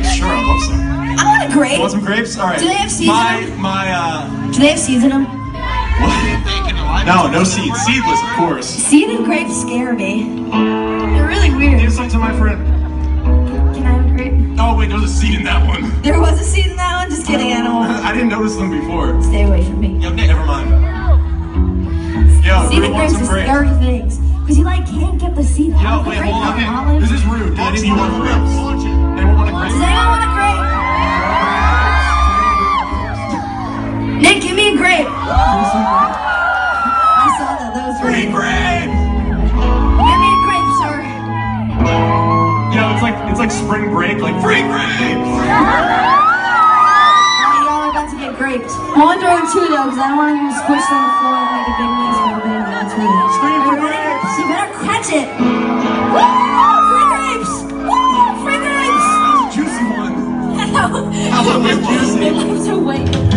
grapes? Sure, I'd love some. I want a grape. Want some grapes? All right. Do they have seeds My, in my, uh, Do they have seeds in them? what? No, no seeds. Seedless, of course. Seeded grapes scare me. They're really weird. Give some to my friend. Can I have a grape? Oh, wait, there was a seed in that one. There was a seed in that one. Just kidding, animal. I didn't notice them before. Stay away from me. Yo, Nick, never mind. Yo, who Seeded grapes some are scary things. Because you like can't get the seed Yo, out of the wait, grape. hold on. like an Okay. olive. This is rude. Do any of you want I saw that. That was Free really grapes! Give me a grape, sir. Yo, it's like it's like spring break, like free grapes! All right, y'all are about to get graped. I'm only throwing two though, because I don't want to even squish on the floor and make a big mess for the baby. That's really. Scream for Are you ready? grapes! You better catch it. Woo! Free grapes! Woo! Free grapes! Juicy one. I love juicy. They love to wait for grapes.